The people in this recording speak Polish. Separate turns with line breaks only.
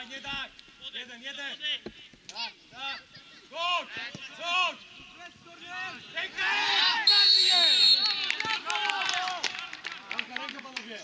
Daj, nie daj! Jeden, jeden! Tak, tak! Chodź! Chodź! Rękę! Rękę, rękę panowie!